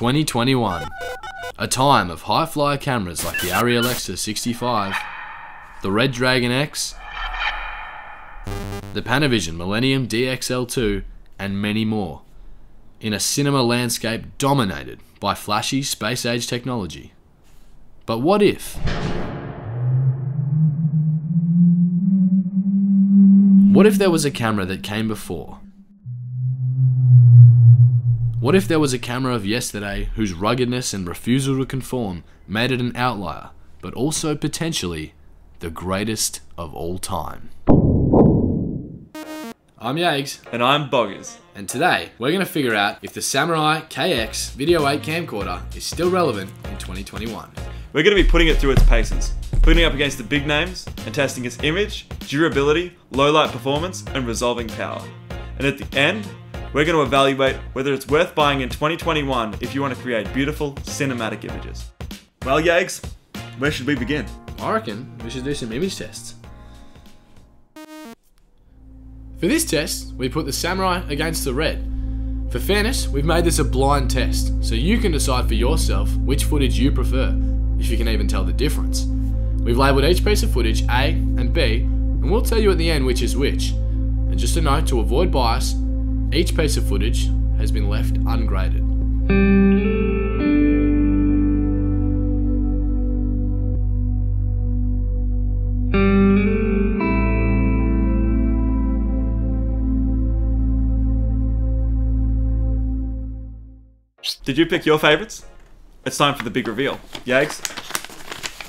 2021. A time of high flyer cameras like the Arri Alexa 65, the Red Dragon X, the Panavision Millennium DXL2, and many more. In a cinema landscape dominated by flashy space age technology. But what if? What if there was a camera that came before? What if there was a camera of yesterday whose ruggedness and refusal to conform made it an outlier, but also potentially the greatest of all time? I'm Yags, And I'm Boggaz. and today we're going to figure out if the Samurai KX Video 8 camcorder is still relevant in 2021. We're going to be putting it through its paces, putting it up against the big names and testing its image, durability, low light performance, and resolving power. And at the end, we're going to evaluate whether it's worth buying in 2021 if you want to create beautiful cinematic images. Well, Yags, where should we begin? I reckon we should do some image tests. For this test, we put the Samurai against the Red. For fairness, we've made this a blind test, so you can decide for yourself which footage you prefer, if you can even tell the difference. We've labelled each piece of footage A and B, and we'll tell you at the end which is which. And just a note to avoid bias, each piece of footage has been left ungraded. Did you pick your favorites? It's time for the big reveal. Yags,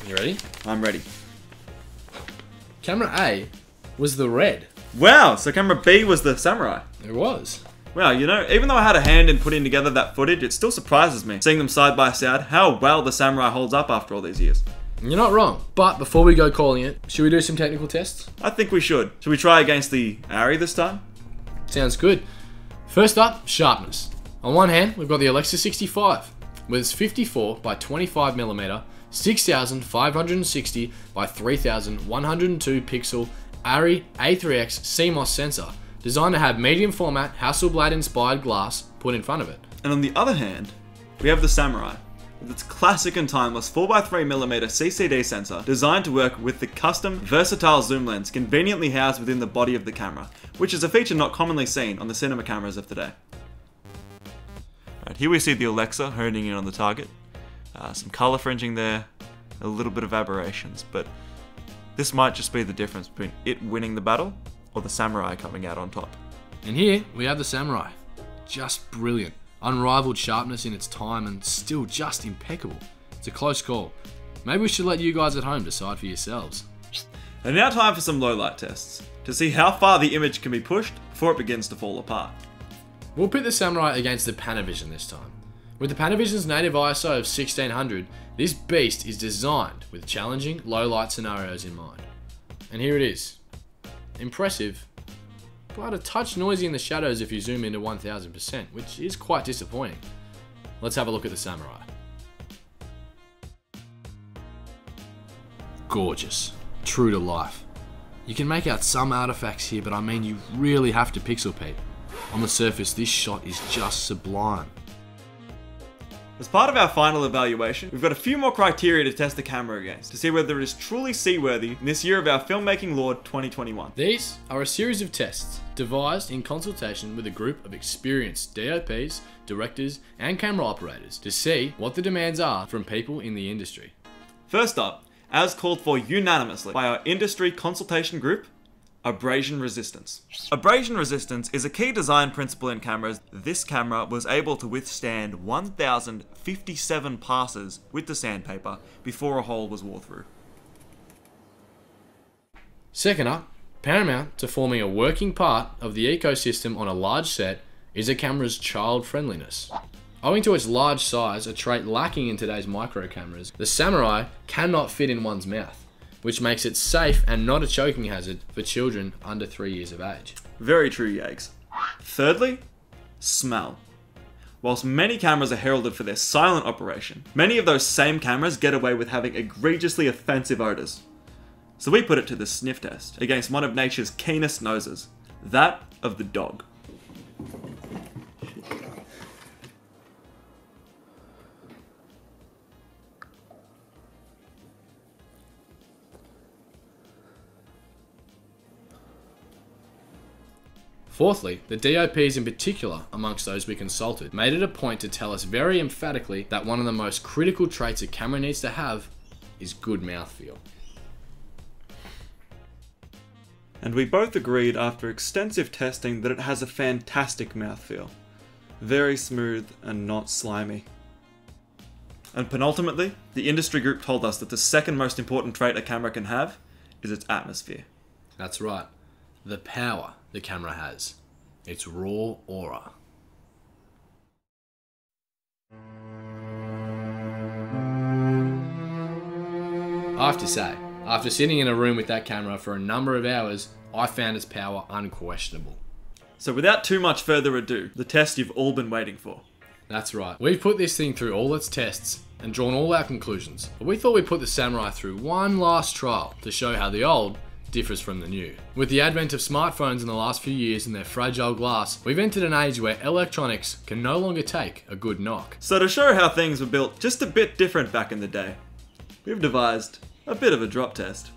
You ready? I'm ready. Camera A was the Red. Wow, so camera B was the samurai. It was. Wow, you know, even though I had a hand in putting together that footage, it still surprises me, seeing them side by side, how well the samurai holds up after all these years. You're not wrong. But before we go calling it, should we do some technical tests? I think we should. Should we try against the Arri this time? Sounds good. First up, sharpness. On one hand, we've got the Alexa 65 with its 54 by 25 millimeter, 6560 by 3102 pixel ARRI A3X CMOS sensor, designed to have medium format Hasselblad inspired glass put in front of it. And on the other hand, we have the Samurai, with its classic and timeless 4x3mm CCD sensor designed to work with the custom versatile zoom lens conveniently housed within the body of the camera, which is a feature not commonly seen on the cinema cameras of today. Right, here we see the Alexa honing in on the target, uh, some color fringing there, a little bit of aberrations, but this might just be the difference between it winning the battle or the Samurai coming out on top. And here we have the Samurai. Just brilliant. Unrivaled sharpness in its time and still just impeccable. It's a close call. Maybe we should let you guys at home decide for yourselves. And now time for some low light tests, to see how far the image can be pushed before it begins to fall apart. We'll pit the Samurai against the Panavision this time. With the Panavision's native ISO of 1600, this beast is designed with challenging low light scenarios in mind. And here it is. Impressive, but a touch noisy in the shadows if you zoom into 1000%, which is quite disappointing. Let's have a look at the Samurai. Gorgeous. True to life. You can make out some artifacts here, but I mean you really have to pixel peep. On the surface, this shot is just sublime. As part of our final evaluation, we've got a few more criteria to test the camera against to see whether it is truly seaworthy in this year of our filmmaking lord 2021. These are a series of tests devised in consultation with a group of experienced DOPs, directors, and camera operators to see what the demands are from people in the industry. First up, as called for unanimously by our industry consultation group, abrasion resistance. Abrasion resistance is a key design principle in cameras. This camera was able to withstand 1057 passes with the sandpaper before a hole was wore through. Second up, paramount to forming a working part of the ecosystem on a large set is a camera's child friendliness. Owing to its large size, a trait lacking in today's micro cameras, the Samurai cannot fit in one's mouth, which makes it safe and not a choking hazard for children under 3 years of age. Very true, Yags. Thirdly, smell. Whilst many cameras are heralded for their silent operation, many of those same cameras get away with having egregiously offensive odors. So we put it to the sniff test against one of nature's keenest noses, that of the dog. Fourthly, the DOPs in particular, amongst those we consulted, made it a point to tell us very emphatically that one of the most critical traits a camera needs to have is good mouthfeel. And we both agreed after extensive testing that it has a fantastic mouthfeel. Very smooth and not slimy. And penultimately, the industry group told us that the second most important trait a camera can have is its atmosphere. That's right. The power the camera has. Its raw aura. I have to say, after sitting in a room with that camera for a number of hours, I found its power unquestionable. So without too much further ado, the test you've all been waiting for. That's right. We've put this thing through all its tests and drawn all our conclusions, but we thought we'd put the Samurai through one last trial to show how the old differs from the new. With the advent of smartphones in the last few years and their fragile glass, we've entered an age where electronics can no longer take a good knock. So to show how things were built just a bit different back in the day, we've devised a bit of a drop test.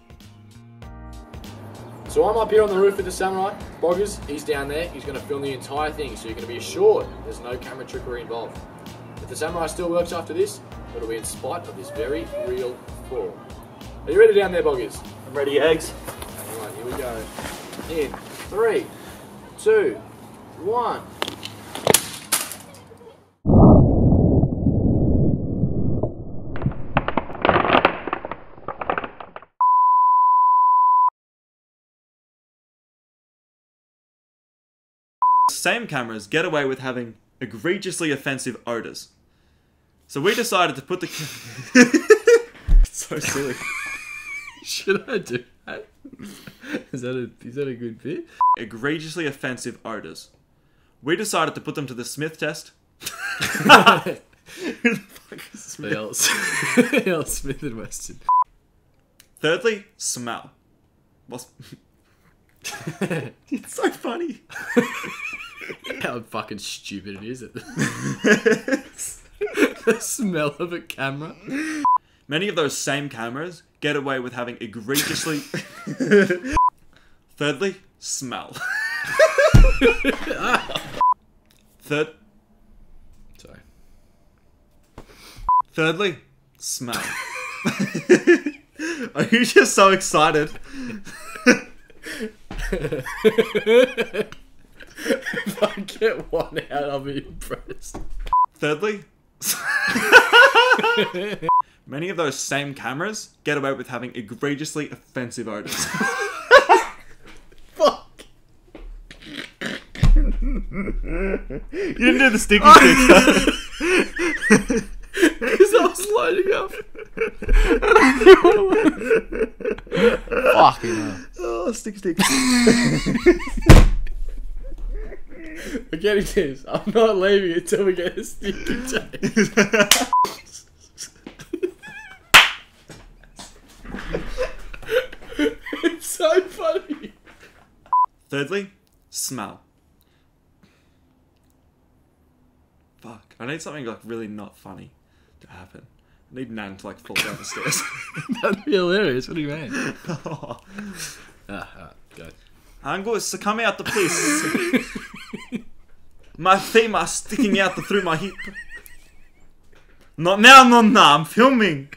So I'm up here on the roof with the Samurai. Boggaz, he's down there. He's going to film the entire thing, so you're going to be assured there's no camera trickery involved. If the Samurai still works after this, it'll be in spite of this very real fall. Are you ready down there, Boggaz? I'm ready, eggs. Here we go. In three, two, one. Same cameras get away with having egregiously offensive odors. So we decided to put the. so silly. Should I do that? Is that a is that a good bit? egregiously offensive odors. We decided to put them to the Smith test. Who the fuck is Smith? L. L. Smith and Weston. Thirdly, smell. What's... it's so funny. How fucking stupid it is. the smell of a camera. Many of those same cameras get away with having egregiously. Thirdly, smell. Third. Sorry. Thirdly, smell. Are you just so excited? If I get one out, I'll be impressed. Thirdly, many of those same cameras get away with having egregiously offensive odors. Fuck. you didn't do the sticky stick. Because I was loading up. Fucking hell. oh, stick stick. I'm getting this. I'm not leaving until we get a sticky tape. it's so funny. Thirdly, smell. Fuck. I need something like really not funny to happen. I need Nan to like fall down the stairs. That'd be hilarious. What do you mean? Ah, alright, go. Angus, come out the please. my femur sticking out the, through my hip. Not now, not now. I'm filming.